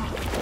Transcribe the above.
Oh.